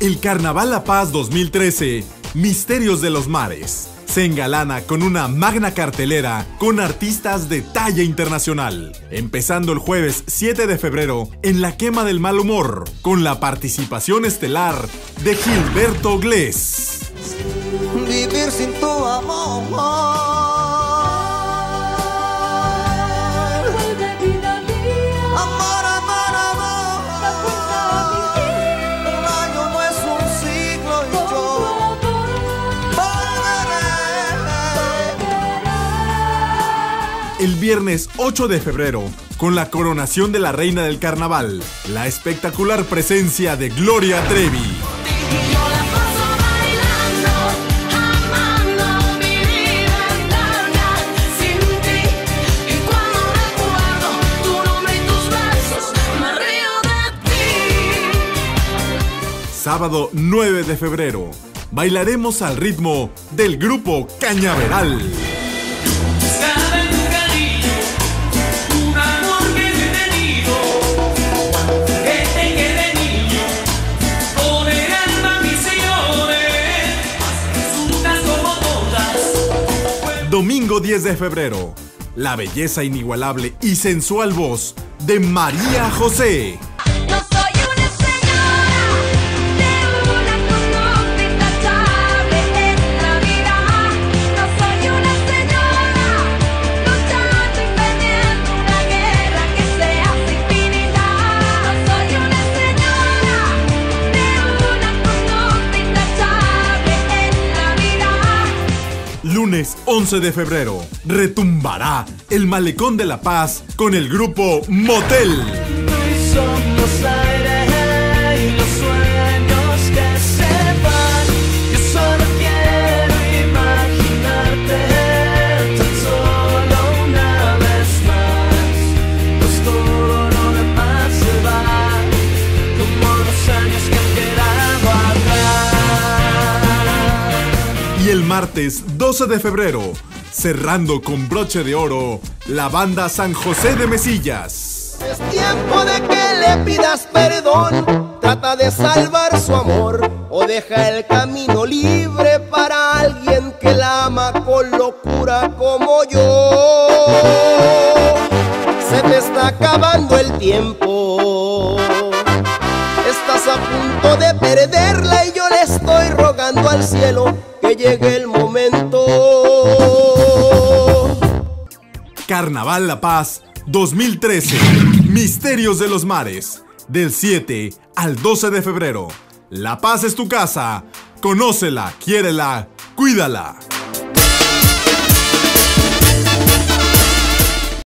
El Carnaval La Paz 2013, Misterios de los Mares, se engalana con una magna cartelera con artistas de talla internacional, empezando el jueves 7 de febrero en La Quema del Mal Humor, con la participación estelar de Gilberto Glés. vivir sin tu amor. El viernes 8 de febrero, con la coronación de la reina del carnaval, la espectacular presencia de Gloria Trevi. Sábado 9 de febrero, bailaremos al ritmo del grupo Cañaveral. Domingo 10 de febrero, la belleza inigualable y sensual voz de María José. Lunes 11 de febrero, retumbará el malecón de la paz con el grupo Motel. Martes 12 de febrero, cerrando con broche de oro, la banda San José de Mesillas. Es tiempo de que le pidas perdón. Trata de salvar su amor o deja el camino libre para alguien que la ama con locura como yo. Se te está acabando el tiempo. A punto de perderla y yo le estoy rogando al cielo que llegue el momento. Carnaval La Paz 2013. Misterios de los Mares. Del 7 al 12 de febrero. La Paz es tu casa. Conócela, quiérela, cuídala.